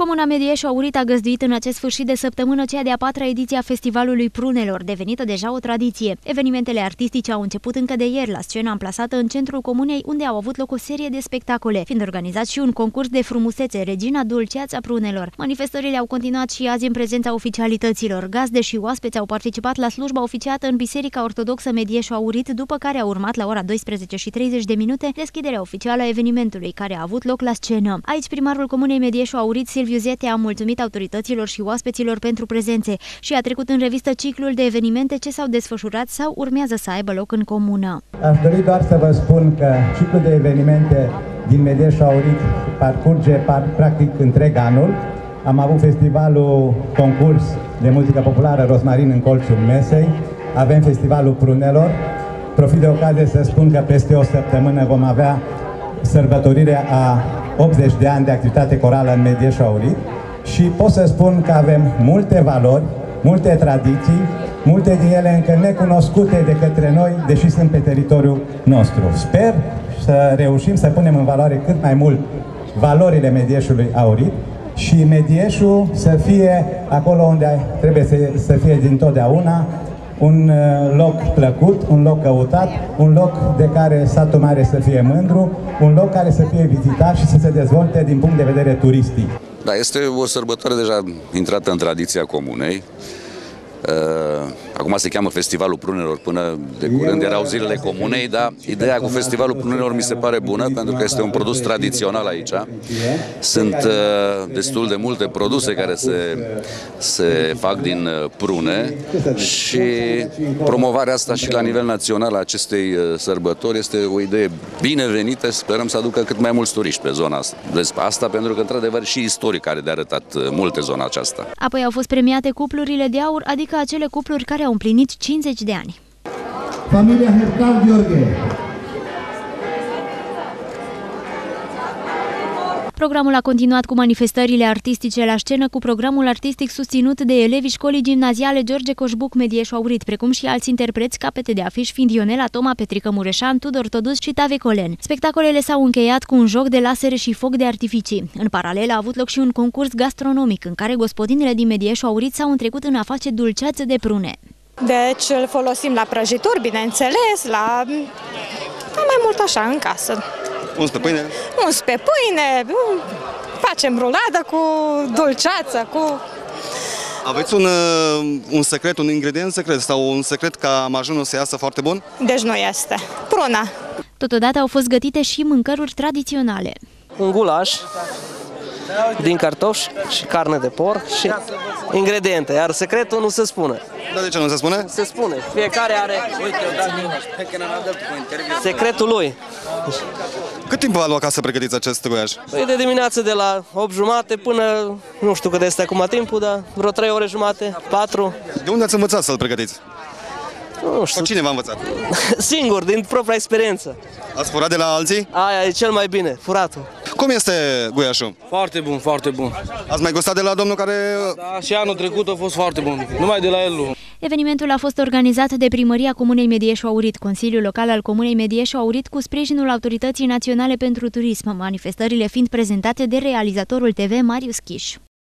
Comuna Medieș Aurit a găzduit în acest sfârșit de săptămână cea de-a patra ediție a Festivalului Prunelor, devenită deja o tradiție. Evenimentele artistice au început încă de ieri la scena amplasată în centrul comunei, unde au avut loc o serie de spectacole, fiind organizat și un concurs de frumusețe, Regina Dulceața Prunelor. Manifestările au continuat și azi în prezența oficialităților. Gazde și oaspeți au participat la slujba oficiată în Biserica Ortodoxă Medieș Aurit, după care a urmat la ora 12 și 30 de minute deschiderea oficială a evenimentului, care a avut loc la scenă. Aici primarul comunei Medieș Aurit, Silviu Zete a mulțumit autorităților și oaspeților pentru prezențe și a trecut în revistă ciclul de evenimente ce s-au desfășurat sau urmează să aibă loc în comună. Aș dori doar să vă spun că ciclul de evenimente din Medieș Aurit parcurge practic întreg anul. Am avut festivalul concurs de muzică populară Rosmarin în colțul mesei, avem festivalul Prunelor. Profit de ocazie să spun că peste o săptămână vom avea sărbătorirea a 80 de ani de activitate corală în Medieș Aurit și pot să spun că avem multe valori, multe tradiții, multe din ele încă necunoscute de către noi, deși sunt pe teritoriul nostru. Sper să reușim să punem în valoare cât mai mult valorile Medieșului Aurit și Medieșul să fie acolo unde trebuie să, să fie din totdeauna, un uh, loc plăcut, un loc căutat, un loc de care satul mare să fie mândru, un loc care să fie vizitat și să se dezvolte din punct de vedere turistic. Da, este o sărbătoare deja intrată în tradiția comunei. Uh, acum se cheamă Festivalul Prunelor, până de curând erau zilele comunei, dar ideea cu Festivalul Prunelor mi se pare bună, pentru că este un produs tradițional aici. Sunt uh, destul de multe produse care se, se fac din uh, prune și promovarea asta și la nivel național a acestei sărbători este o idee binevenită, sperăm să aducă cât mai mulți turiști pe zona asta. Asta pentru că, într-adevăr, și istoric are de arătat multe zona aceasta. Apoi au fost premiate cuplurile de aur, adică acele cupluri care au împlinit 50 de ani. Familia Hercal Gheorghe Programul a continuat cu manifestările artistice la scenă, cu programul artistic susținut de elevii școlii gimnaziale George Coșbuc Medieș Aurit, precum și alți interpreți capete de afiș fiind Ionela Toma, Petrică Mureșan, Tudor Todus și Tave Colen. Spectacolele s-au încheiat cu un joc de lasere și foc de artificii. În paralel a avut loc și un concurs gastronomic, în care gospodinele din Medieș Aurit s-au întrecut în a face dulceață de prune. Deci îl folosim la prăjituri, bineînțeles, la mai mult așa, în casă. Uns pe pâine? Uns pe pâine, facem ruladă cu dulceață, cu... Aveți un, uh, un secret, un ingredient secret sau un secret ca majunul să iasă foarte bun? Deci nu este. Pruna. Totodată au fost gătite și mâncăruri tradiționale. Un gulaș din cartofi și carne de porc și ingrediente, iar secretul nu se spune. Dar de ce nu se spune? Se spune. Fiecare are secretul lui. Cât timp v-a luat ca să pregătiți acest goiaj? Păi de dimineață de la 8 jumate până, nu știu cât este acum timpul, dar vreo 3 ore jumate, 4. De unde ați învățat să-l pregătiți? Nu știu. Sau cine v-a învățat? Singur, din propria experiență. Ați furat de la alții? Aia e cel mai bine, furatul. Cum este guiașul? Foarte bun, foarte bun. Ați mai gustat de la domnul care... Da, și anul trecut a fost foarte bun. Numai de la el nu. Evenimentul a fost organizat de Primăria Comunei Medieșu Aurit, Consiliul Local al Comunei Medieșu Aurit cu sprijinul Autorității Naționale pentru Turism, manifestările fiind prezentate de realizatorul TV Marius Chiș.